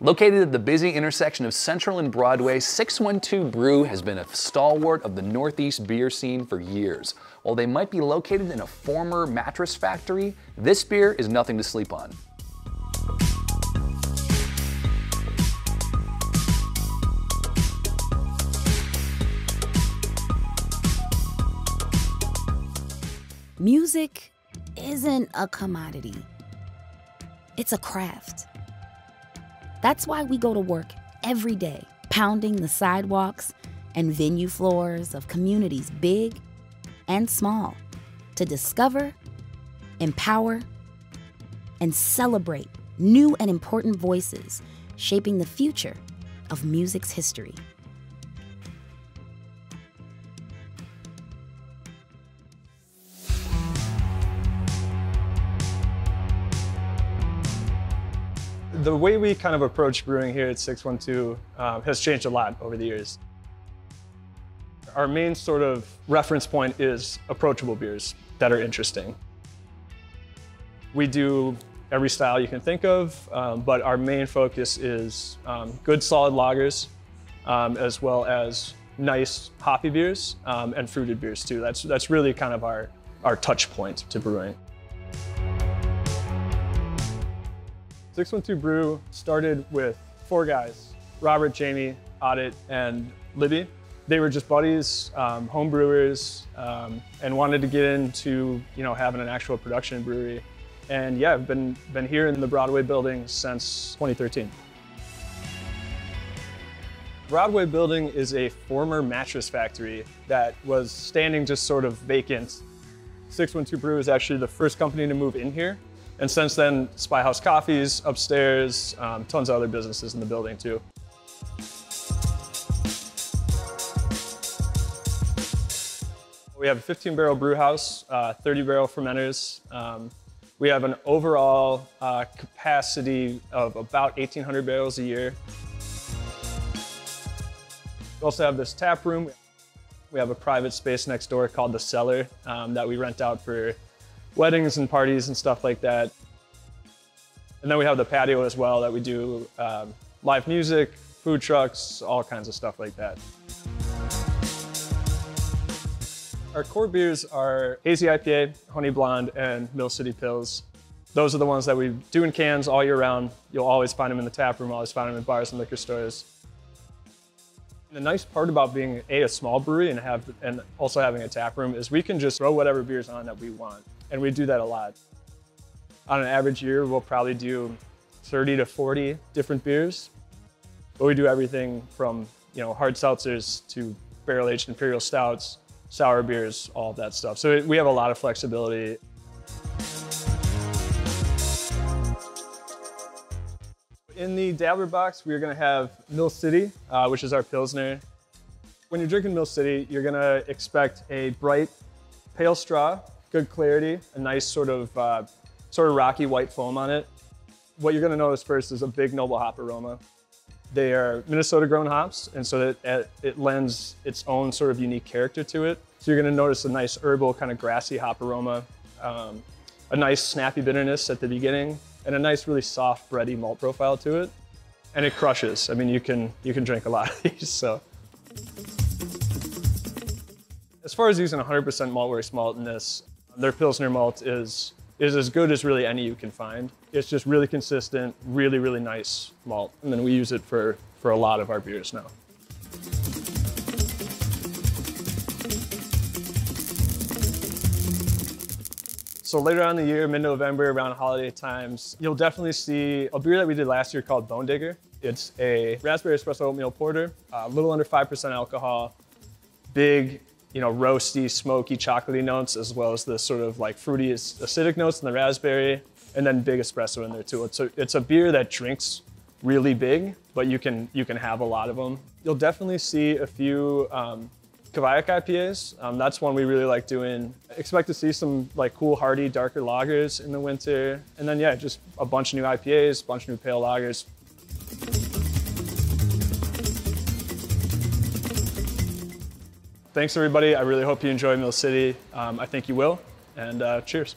Located at the busy intersection of Central and Broadway, 612 Brew has been a stalwart of the Northeast beer scene for years. While they might be located in a former mattress factory, this beer is nothing to sleep on. Music isn't a commodity, it's a craft. That's why we go to work every day, pounding the sidewalks and venue floors of communities big and small to discover, empower, and celebrate new and important voices shaping the future of music's history. The way we kind of approach brewing here at 612 um, has changed a lot over the years. Our main sort of reference point is approachable beers that are interesting. We do every style you can think of, um, but our main focus is um, good solid lagers, um, as well as nice hoppy beers um, and fruited beers too. That's, that's really kind of our, our touch point to brewing. 612 Brew started with four guys, Robert, Jamie, Adit, and Libby. They were just buddies, um, home brewers, um, and wanted to get into you know having an actual production brewery. And yeah, I've been, been here in the Broadway building since 2013. Broadway building is a former mattress factory that was standing just sort of vacant. 612 Brew is actually the first company to move in here and since then, Spyhouse Coffees upstairs, um, tons of other businesses in the building too. We have a 15 barrel brew house, uh, 30 barrel fermenters. Um, we have an overall uh, capacity of about 1,800 barrels a year. We also have this tap room. We have a private space next door called the Cellar um, that we rent out for weddings and parties and stuff like that. And then we have the patio as well that we do um, live music, food trucks, all kinds of stuff like that. Our core beers are Hazy IPA, Honey Blonde, and Mill City Pils. Those are the ones that we do in cans all year round. You'll always find them in the tap room, always find them in bars and liquor stores. The nice part about being a, a small brewery and have and also having a tap room is we can just throw whatever beers on that we want and we do that a lot. On an average year, we'll probably do 30 to 40 different beers, but we do everything from you know hard seltzers to barrel-aged imperial stouts, sour beers, all of that stuff. So we have a lot of flexibility. In the Dabbler box, we're gonna have Mill City, uh, which is our Pilsner. When you're drinking Mill City, you're gonna expect a bright, pale straw good clarity, a nice sort of uh, sort of rocky white foam on it. What you're gonna notice first is a big noble hop aroma. They are Minnesota grown hops, and so that it lends its own sort of unique character to it. So you're gonna notice a nice herbal, kind of grassy hop aroma, um, a nice snappy bitterness at the beginning, and a nice, really soft, bready malt profile to it. And it crushes. I mean, you can, you can drink a lot of these, so. As far as using 100% Maltwerks malt in this, their Pilsner malt is, is as good as really any you can find. It's just really consistent, really, really nice malt. And then we use it for, for a lot of our beers now. So later on in the year, mid-November, around holiday times, you'll definitely see a beer that we did last year called Bone Digger. It's a raspberry espresso oatmeal porter, a little under 5% alcohol, big you know, roasty, smoky, chocolatey notes, as well as the sort of like fruity, acidic notes in the raspberry, and then big espresso in there too. It's a, it's a beer that drinks really big, but you can, you can have a lot of them. You'll definitely see a few um, Kveik IPAs. Um, that's one we really like doing. Expect to see some like cool, hardy, darker lagers in the winter. And then yeah, just a bunch of new IPAs, bunch of new pale lagers. Thanks, everybody. I really hope you enjoy Mill City. Um, I think you will, and uh, cheers.